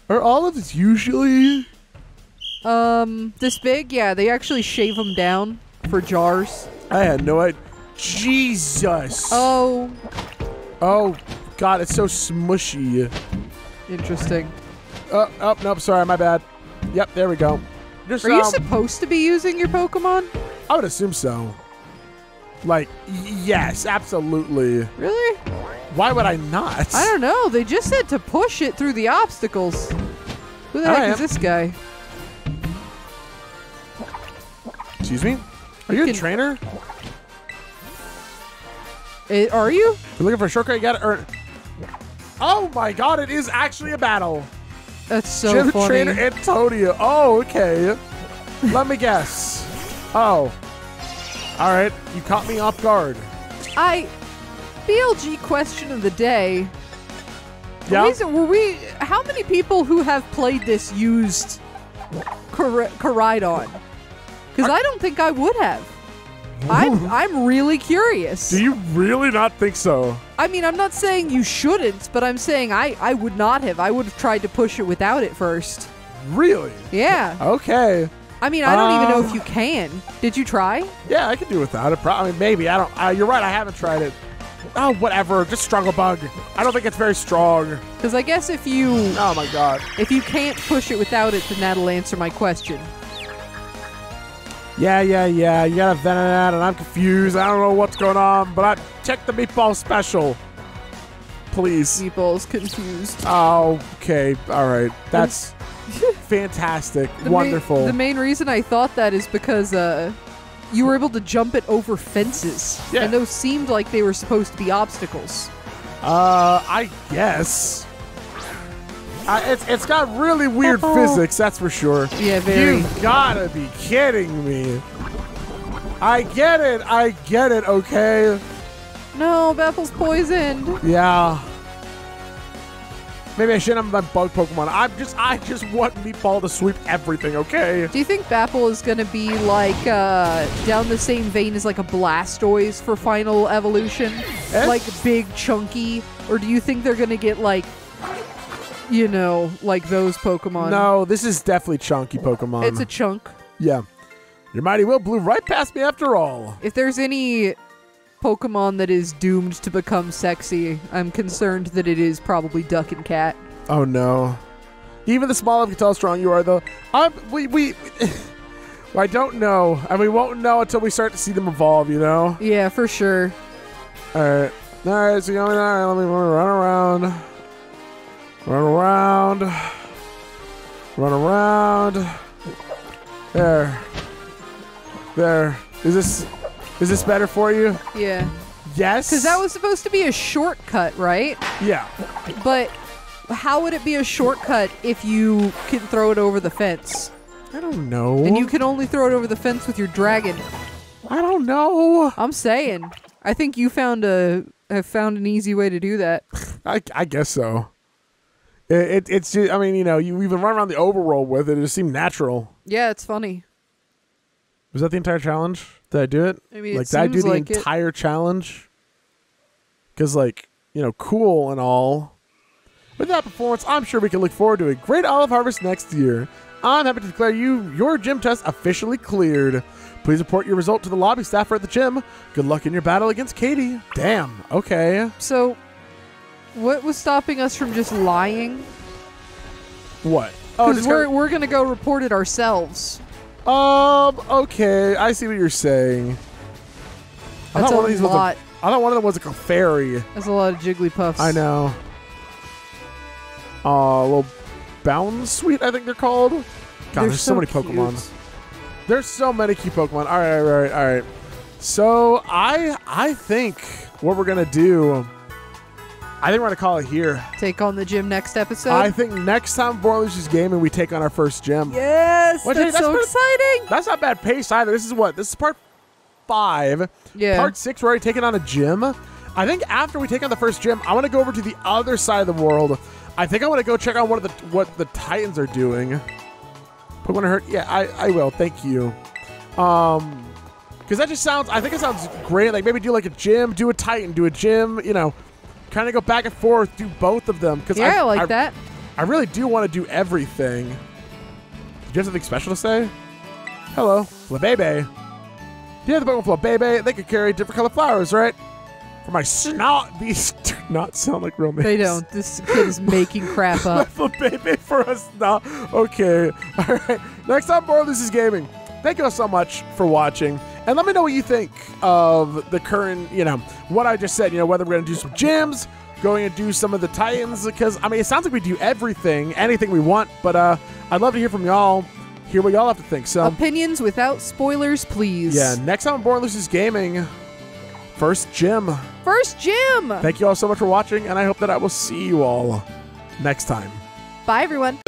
Are olives usually. Um, this big? Yeah, they actually shave them down for jars. I had no idea. Jesus. Oh, Oh, God, it's so smushy. interesting. Oh, oh, nope, sorry, my bad. Yep, there we go. Just, Are you um, supposed to be using your Pokemon? I would assume so. Like, yes, absolutely. Really? Why would I not? I don't know. They just said to push it through the obstacles. Who the All heck right. is this guy? Excuse me? Are you a trainer? Eh, are you? You're looking for a shortcut, you gotta earn. Oh my god, it is actually a battle. That's so Gym funny. trainer Antonio. Oh, okay. Let me guess. Oh. All right, you caught me off guard. I BLG question of the day. Yeah. We, were we- How many people who have played this used Kar- Koraidon? Because I don't think I would have. I'm I'm really curious. Do you really not think so? I mean, I'm not saying you shouldn't, but I'm saying I I would not have. I would have tried to push it without it first. Really? Yeah. Okay. I mean, I don't even know if you can. Did you try? Yeah, I could do without it. Pro- I mean, maybe. I don't. Uh, you're right. I haven't tried it. Oh, whatever. Just struggle bug. I don't think it's very strong. Because I guess if you Oh my god. if you can't push it without it, then that'll answer my question. Yeah, yeah, yeah. You got a Venonat, and I'm confused. I don't know what's going on, but I check the meatball special, please. Meatball's confused. Oh, okay. All right. That's fantastic. The Wonderful. Main, the main reason I thought that is because uh, you were able to jump it over fences, Yeah. and those seemed like they were supposed to be obstacles. Uh, I guess. Uh, it's it's got really weird Oh. physics, that's for sure. Yeah, very. You've gotta be kidding me. I get it. I get it. Okay. No, Bethel's poisoned. Yeah. Maybe I shouldn't have my bug Pokemon. I'm just I just want Meatball to sweep everything. Okay. Do you think Bapple is going to be like uh, down the same vein as like a Blastoise for Final Evolution, Eh? like big, chunky, or do you think they're going to get like, you know, like those Pokemon? No, this is definitely chunky Pokemon. it's a chunk. yeah. Your mighty will blew right past me after all. If there's any Pokemon that is doomed to become sexy, I'm concerned that it is probably Duck and Cat. Oh no. Even the small of can tell how strong you are, though. I'm, we, we, I don't know. And we won't know until we start to see them evolve, you know? Yeah, for sure. Alright. Alright, so going alright, let me run around. Run around. Run around. There. There. Is this is this better for you? Yeah. Yes. Because that was supposed to be a shortcut, right? Yeah. But how would it be a shortcut if you can throw it over the fence? I don't know. And you can only throw it over the fence with your dragon. I don't know. I'm saying. I think you found a have found an easy way to do that. I, I guess so. It, it it's just, I mean you know you even run around the overworld with it. It just seemed natural. Yeah, it's funny. Was that the entire challenge? Did I do it? I mean, it like did I do the like it. entire challenge? Because like you know, cool and all. With that performance, I'm sure we can look forward to a great olive harvest next year. I'm happy to declare you your gym test officially cleared. Please report your result to the lobby staffer at the gym. Good luck in your battle against Katy. Damn. Okay. So, what was stopping us from just lying? What? Oh, just we're, we're going to go report it ourselves. um. Okay, I see what you're saying. I That's thought a one of these was lot. a. I thought one of them was like a fairy. That's a lot of Jigglypuffs. I know. Uh, little Bounsweet, I think they're called. God, They're there's so, many cute. Pokemon. There's so many cute Pokemon. All right, all right, all right. So I I think what we're gonna do. I think we're gonna call it here. Take on the gym next episode. I think next time Born Losers Gaming, we take on our first gym. yes, hey, that's, that's so pretty- exciting. That's not bad pace either. This is what? This is part five. Yeah. Part six, we're already taking on a gym. I think after we take on the first gym, I want to go over to the other side of the world. I think I want to go check out what the what the Titans are doing. Pokemon hurt. Yeah, I, I will. Thank you. Um, because that just sounds. I think it sounds great. Like maybe do like a gym, do a Titan, do a gym. You know, kind of go back and forth, do both of them. Because yeah, I, like that. I really do want to do everything. Do you have something special to say? Hello, Flabebe. Do you have the Pokemon Flabebe? They could carry different color flowers, right? For my snot, these do not sound like real names. They don't. This kid is making crap up. Flabebe for us now. Okay. All right. Next time, more This is Gaming. Thank you all so much for watching. And let me know what you think of the current, you know, what I just said. You know, whether we're going to do some gyms, going to do some of the Titans, because, I mean, it sounds like we do everything, anything we want, but uh, I'd love to hear from y'all. Hear what y'all have to think. So, Opinions without spoilers, please. yeah, next time on Born Losers Gaming, first gym. First gym. Thank you all so much for watching, and I hope that I will see you all next time. Bye, everyone.